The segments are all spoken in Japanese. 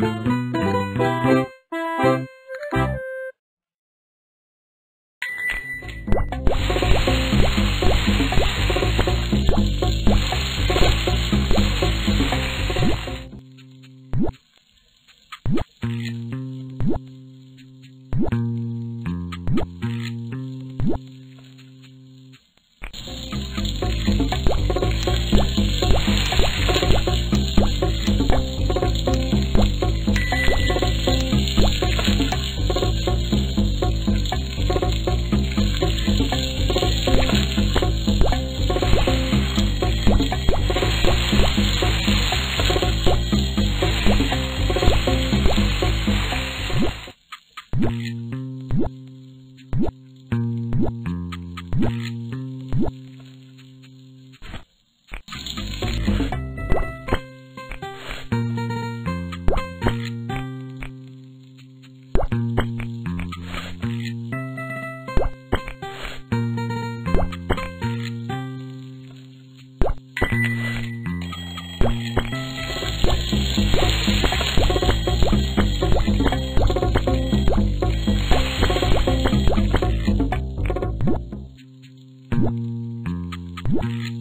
Thank you. You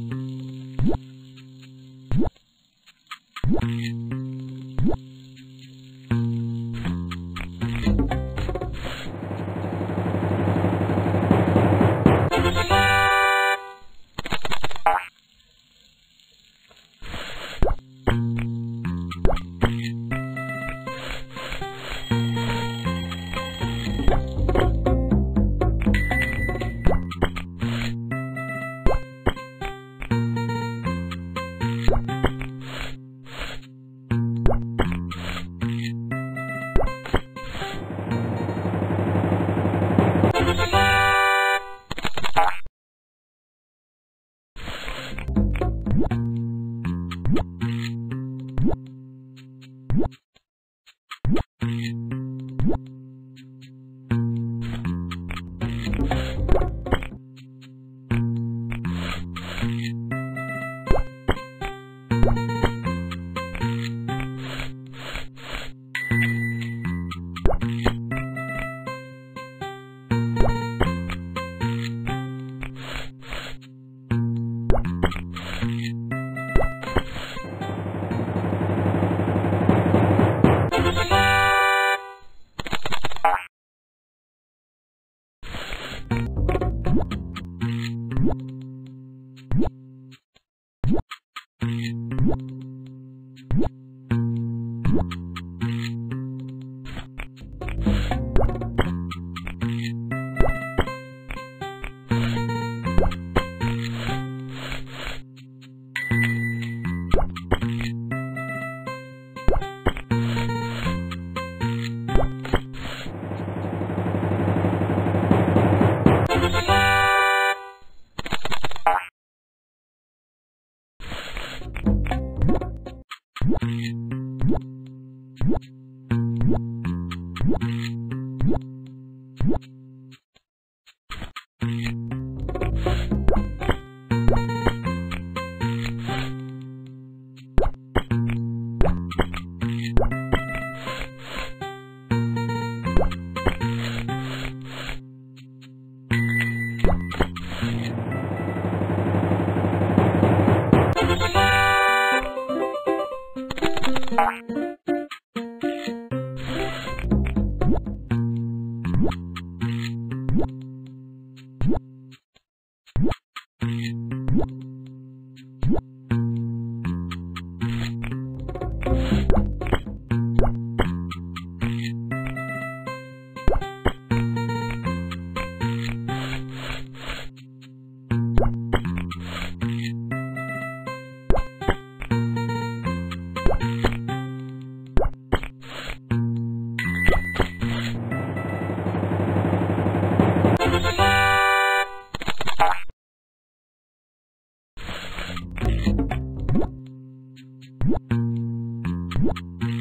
you. Música